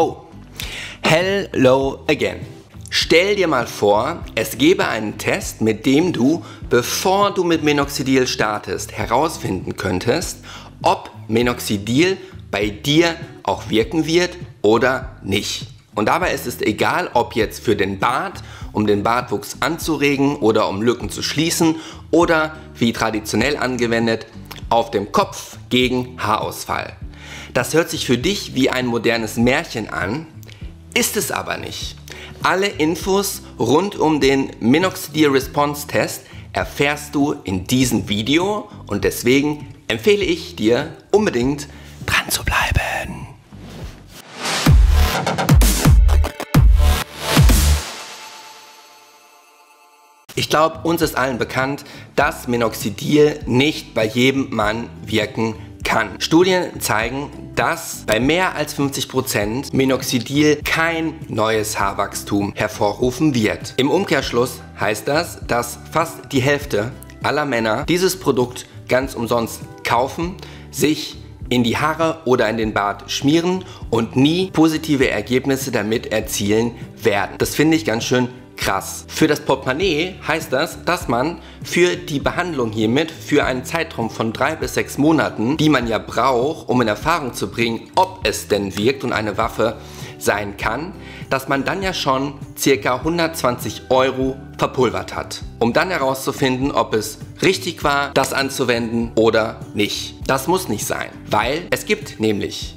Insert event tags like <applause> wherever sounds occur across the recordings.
Oh, hello again. Stell dir mal vor, es gäbe einen Test, mit dem du, bevor du mit Minoxidil startest, herausfinden könntest, ob Minoxidil bei dir auch wirken wird oder nicht. Und dabei ist es egal, ob jetzt für den Bart, um den Bartwuchs anzuregen oder um Lücken zu schließen oder wie traditionell angewendet, auf dem Kopf gegen Haarausfall. Das hört sich für dich wie ein modernes Märchen an, ist es aber nicht. Alle Infos rund um den Minoxidil Response Test erfährst du in diesem Video und deswegen empfehle ich dir unbedingt dran zu bleiben. Ich glaube, uns ist allen bekannt, dass Minoxidil nicht bei jedem Mann wirken kann. Studien zeigen, dass bei mehr als 50% Minoxidil kein neues Haarwachstum hervorrufen wird. Im Umkehrschluss heißt das, dass fast die Hälfte aller Männer dieses Produkt ganz umsonst kaufen, sich in die Haare oder in den Bart schmieren und nie positive Ergebnisse damit erzielen werden. Das finde ich ganz schön krass. Für das Portemonnaie heißt das, dass man für die Behandlung hiermit für einen Zeitraum von drei bis sechs Monaten, die man ja braucht, um in Erfahrung zu bringen, ob es denn wirkt und eine Waffe sein kann, dass man dann ja schon ca. 120 Euro verpulvert hat, um dann herauszufinden, ob es richtig war, das anzuwenden oder nicht. Das muss nicht sein, weil es gibt nämlich,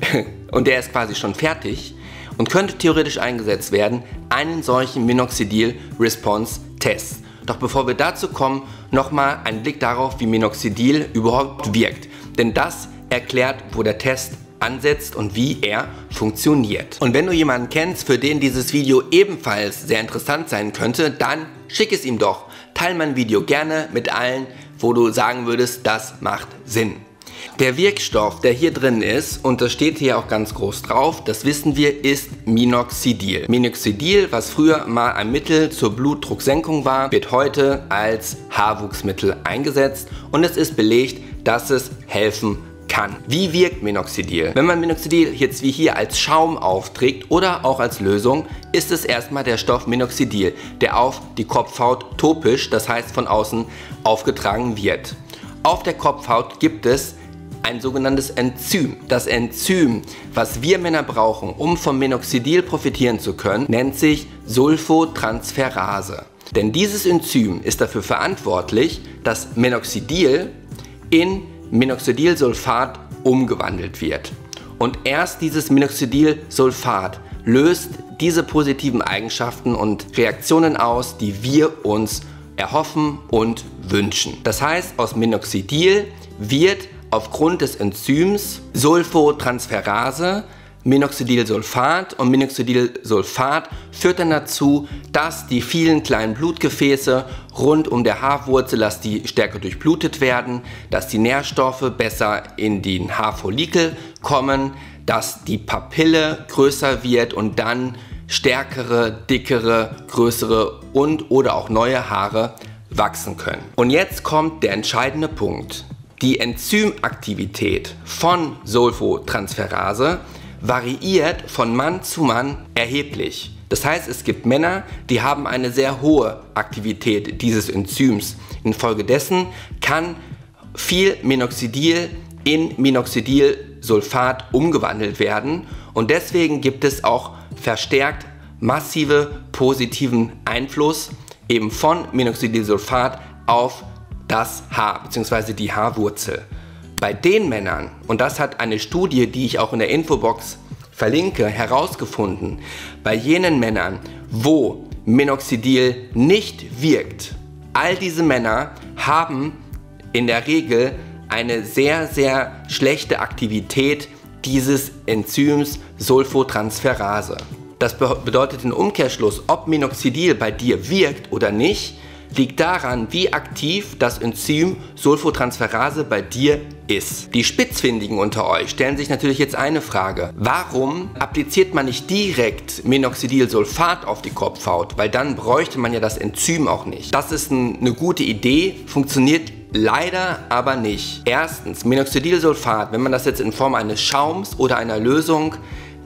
<laughs> und der ist quasi schon fertig, und könnte theoretisch eingesetzt werden, einen solchen Minoxidil Response Test. Doch bevor wir dazu kommen, nochmal ein Blick darauf, wie Minoxidil überhaupt wirkt. Denn das erklärt, wo der Test ansetzt und wie er funktioniert. Und wenn du jemanden kennst, für den dieses Video ebenfalls sehr interessant sein könnte, dann schick es ihm doch. Teil mein Video gerne mit allen, wo du sagen würdest, das macht Sinn. Der Wirkstoff, der hier drin ist, und das steht hier auch ganz groß drauf, das wissen wir, ist Minoxidil. Minoxidil, was früher mal ein Mittel zur Blutdrucksenkung war, wird heute als Haarwuchsmittel eingesetzt und es ist belegt, dass es helfen kann. Wie wirkt Minoxidil? Wenn man Minoxidil jetzt wie hier als Schaum aufträgt oder auch als Lösung, ist es erstmal der Stoff Minoxidil, der auf die Kopfhaut topisch, das heißt von außen, aufgetragen wird. Auf der Kopfhaut gibt es ein sogenanntes Enzym. Das Enzym, was wir Männer brauchen, um vom Minoxidil profitieren zu können, nennt sich Sulfotransferase. Denn dieses Enzym ist dafür verantwortlich, dass Minoxidil in Minoxidilsulfat umgewandelt wird. Und erst dieses Minoxidilsulfat löst diese positiven Eigenschaften und Reaktionen aus, die wir uns erhoffen und wünschen. Das heißt, aus Minoxidil wird aufgrund des Enzyms Sulfotransferase Minoxidilsulfat und Minoxidilsulfat führt dann dazu, dass die vielen kleinen Blutgefäße rund um der Haarwurzel, dass die stärker durchblutet werden, dass die Nährstoffe besser in den Haarfollikel kommen, dass die Papille größer wird und dann stärkere, dickere, größere und oder auch neue Haare wachsen können. Und jetzt kommt der entscheidende Punkt. Die Enzymaktivität von Sulfotransferase variiert von Mann zu Mann erheblich. Das heißt, es gibt Männer, die haben eine sehr hohe Aktivität dieses Enzyms. Infolgedessen kann viel Minoxidil in Minoxidilsulfat umgewandelt werden und deswegen gibt es auch verstärkt massive positiven Einfluss eben von Minoxidilsulfat auf das Haar bzw. die Haarwurzel. Bei den Männern, und das hat eine Studie, die ich auch in der Infobox verlinke, herausgefunden, bei jenen Männern, wo Minoxidil nicht wirkt, all diese Männer haben in der Regel eine sehr, sehr schlechte Aktivität dieses Enzyms Sulfotransferase. Das bedeutet im Umkehrschluss, ob Minoxidil bei dir wirkt oder nicht, liegt daran, wie aktiv das Enzym Sulfotransferase bei dir ist. Die Spitzfindigen unter euch stellen sich natürlich jetzt eine Frage. Warum appliziert man nicht direkt Minoxidilsulfat auf die Kopfhaut? Weil dann bräuchte man ja das Enzym auch nicht. Das ist eine gute Idee, funktioniert Leider aber nicht. Erstens, Minoxidilsulfat, wenn man das jetzt in Form eines Schaums oder einer Lösung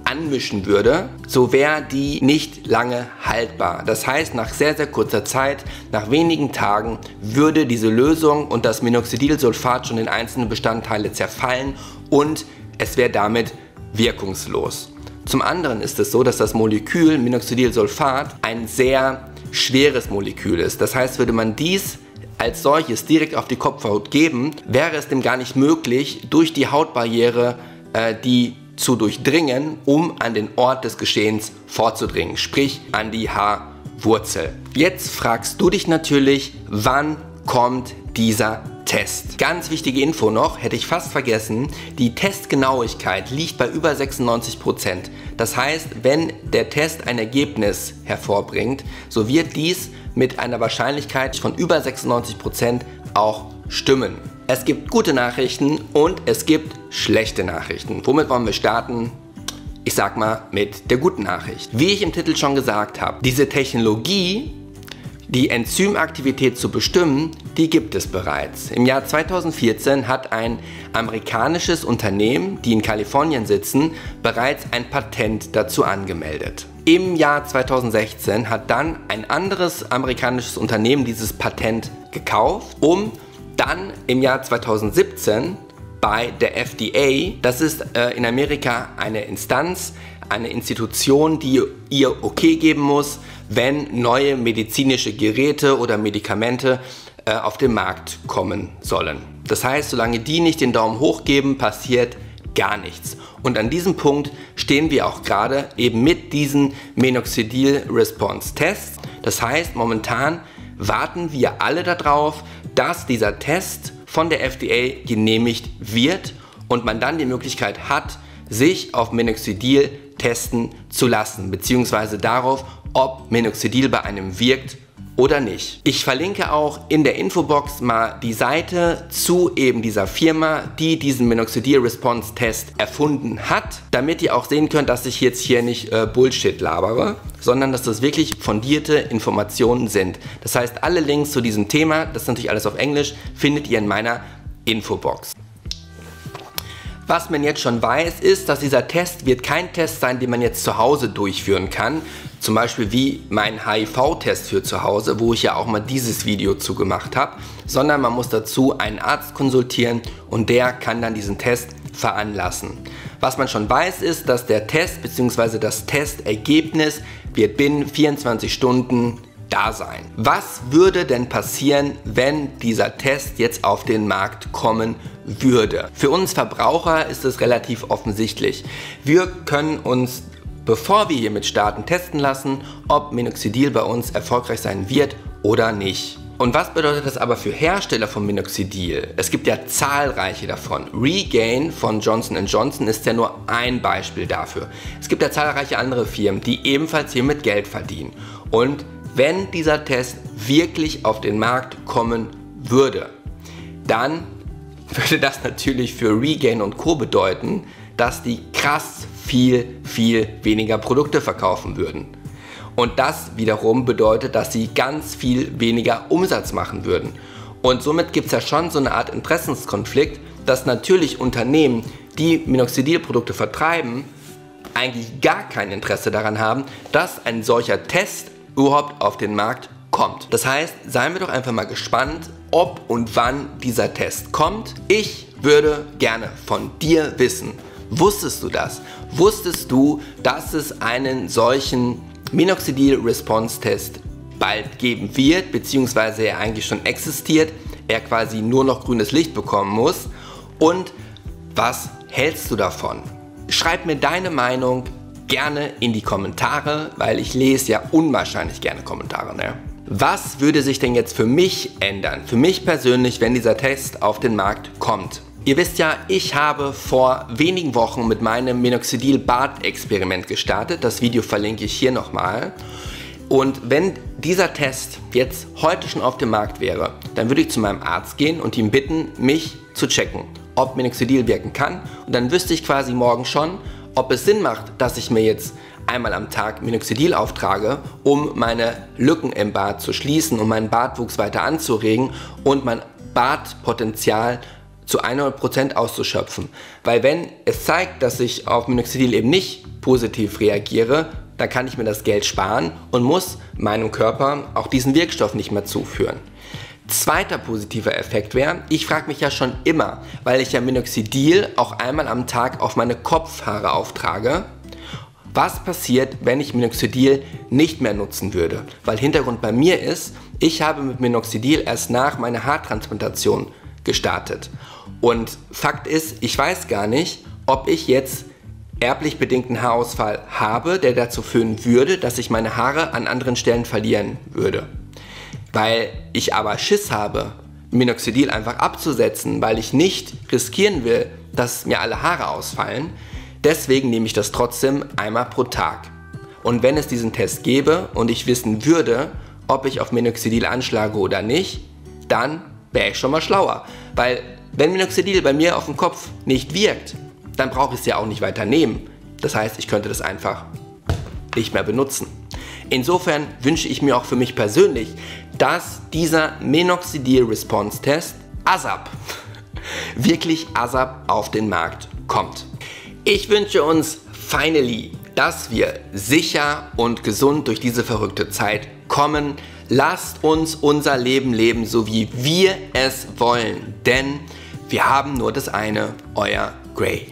anmischen würde, so wäre die nicht lange haltbar. Das heißt, nach sehr, sehr kurzer Zeit, nach wenigen Tagen, würde diese Lösung und das Minoxidilsulfat schon in einzelne Bestandteile zerfallen und es wäre damit wirkungslos. Zum anderen ist es so, dass das Molekül Minoxidilsulfat ein sehr schweres Molekül ist. Das heißt, würde man dies als solches direkt auf die Kopfhaut geben, wäre es dem gar nicht möglich, durch die Hautbarriere äh, die zu durchdringen, um an den Ort des Geschehens vorzudringen, sprich an die Haarwurzel. Jetzt fragst du dich natürlich, wann kommt dieser Test. Ganz wichtige Info noch, hätte ich fast vergessen, die Testgenauigkeit liegt bei über 96%. Das heißt, wenn der Test ein Ergebnis hervorbringt, so wird dies mit einer Wahrscheinlichkeit von über 96% auch stimmen. Es gibt gute Nachrichten und es gibt schlechte Nachrichten. Womit wollen wir starten? Ich sag mal mit der guten Nachricht. Wie ich im Titel schon gesagt habe, diese Technologie, die Enzymaktivität zu bestimmen, die gibt es bereits. Im Jahr 2014 hat ein amerikanisches Unternehmen, die in Kalifornien sitzen, bereits ein Patent dazu angemeldet. Im Jahr 2016 hat dann ein anderes amerikanisches Unternehmen dieses Patent gekauft, um dann im Jahr 2017 bei der FDA, das ist äh, in Amerika eine Instanz, eine Institution, die ihr okay geben muss, wenn neue medizinische Geräte oder Medikamente äh, auf den Markt kommen sollen. Das heißt, solange die nicht den Daumen hoch geben, passiert gar nichts. Und an diesem Punkt stehen wir auch gerade eben mit diesen Minoxidil Response Tests. Das heißt, momentan warten wir alle darauf, dass dieser Test von der FDA genehmigt wird und man dann die Möglichkeit hat, sich auf Minoxidil testen zu lassen, beziehungsweise darauf, ob Minoxidil bei einem wirkt oder nicht. Ich verlinke auch in der Infobox mal die Seite zu eben dieser Firma, die diesen Minoxidil Response Test erfunden hat, damit ihr auch sehen könnt, dass ich jetzt hier nicht äh, Bullshit labere, sondern dass das wirklich fundierte Informationen sind. Das heißt, alle Links zu diesem Thema, das ist natürlich alles auf Englisch, findet ihr in meiner Infobox. Was man jetzt schon weiß, ist, dass dieser Test wird kein Test sein, den man jetzt zu Hause durchführen kann. Zum Beispiel wie mein HIV-Test für zu Hause, wo ich ja auch mal dieses Video zu gemacht habe. Sondern man muss dazu einen Arzt konsultieren und der kann dann diesen Test veranlassen. Was man schon weiß, ist, dass der Test bzw. das Testergebnis wird binnen 24 Stunden da sein. Was würde denn passieren, wenn dieser Test jetzt auf den Markt kommen würde? Für uns Verbraucher ist es relativ offensichtlich. Wir können uns bevor wir hiermit starten, testen lassen, ob Minoxidil bei uns erfolgreich sein wird oder nicht. Und was bedeutet das aber für Hersteller von Minoxidil? Es gibt ja zahlreiche davon. Regain von Johnson Johnson ist ja nur ein Beispiel dafür. Es gibt ja zahlreiche andere Firmen, die ebenfalls hiermit Geld verdienen. Und wenn dieser Test wirklich auf den Markt kommen würde, dann würde das natürlich für Regain und Co. bedeuten, dass die krass viel, viel weniger Produkte verkaufen würden. Und das wiederum bedeutet, dass sie ganz viel weniger Umsatz machen würden. Und somit gibt es ja schon so eine Art Interessenskonflikt, dass natürlich Unternehmen, die Minoxidilprodukte vertreiben, eigentlich gar kein Interesse daran haben, dass ein solcher Test überhaupt auf den Markt kommt. Das heißt, seien wir doch einfach mal gespannt, ob und wann dieser Test kommt. Ich würde gerne von dir wissen, wusstest du das? Wusstest du, dass es einen solchen Minoxidil-Response-Test bald geben wird, beziehungsweise er eigentlich schon existiert, er quasi nur noch grünes Licht bekommen muss? Und was hältst du davon? Schreib mir deine Meinung gerne in die Kommentare, weil ich lese ja unwahrscheinlich gerne Kommentare. Ne? Was würde sich denn jetzt für mich ändern, für mich persönlich, wenn dieser Test auf den Markt kommt? Ihr wisst ja, ich habe vor wenigen Wochen mit meinem Minoxidil-Bad-Experiment gestartet. Das Video verlinke ich hier nochmal. Und wenn dieser Test jetzt heute schon auf dem Markt wäre, dann würde ich zu meinem Arzt gehen und ihn bitten, mich zu checken, ob Minoxidil wirken kann. Und dann wüsste ich quasi morgen schon, ob es Sinn macht, dass ich mir jetzt einmal am Tag Minoxidil auftrage, um meine Lücken im Bart zu schließen, um meinen Bartwuchs weiter anzuregen und mein Bartpotenzial zu 100% auszuschöpfen. Weil wenn es zeigt, dass ich auf Minoxidil eben nicht positiv reagiere, dann kann ich mir das Geld sparen und muss meinem Körper auch diesen Wirkstoff nicht mehr zuführen. Zweiter positiver Effekt wäre, ich frage mich ja schon immer, weil ich ja Minoxidil auch einmal am Tag auf meine Kopfhaare auftrage, was passiert, wenn ich Minoxidil nicht mehr nutzen würde? Weil Hintergrund bei mir ist, ich habe mit Minoxidil erst nach meiner Haartransplantation gestartet. Und Fakt ist, ich weiß gar nicht, ob ich jetzt erblich bedingten Haarausfall habe, der dazu führen würde, dass ich meine Haare an anderen Stellen verlieren würde. Weil ich aber Schiss habe, Minoxidil einfach abzusetzen, weil ich nicht riskieren will, dass mir alle Haare ausfallen. Deswegen nehme ich das trotzdem einmal pro Tag. Und wenn es diesen Test gäbe und ich wissen würde, ob ich auf Minoxidil anschlage oder nicht, dann wäre ich schon mal schlauer. Weil wenn Minoxidil bei mir auf dem Kopf nicht wirkt, dann brauche ich es ja auch nicht weiter nehmen. Das heißt, ich könnte das einfach nicht mehr benutzen. Insofern wünsche ich mir auch für mich persönlich, dass dieser Minoxidil Response Test ASAP, <laughs> wirklich ASAP auf den Markt kommt. Ich wünsche uns finally, dass wir sicher und gesund durch diese verrückte Zeit kommen. Lasst uns unser Leben leben, so wie wir es wollen, denn wir haben nur das eine, euer Gray.